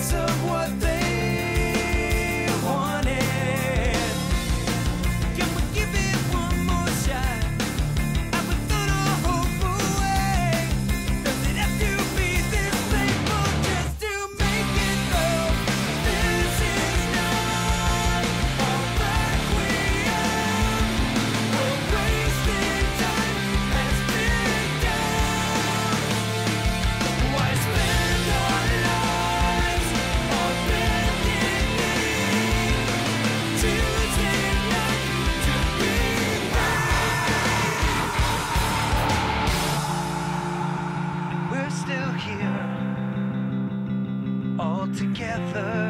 so all together.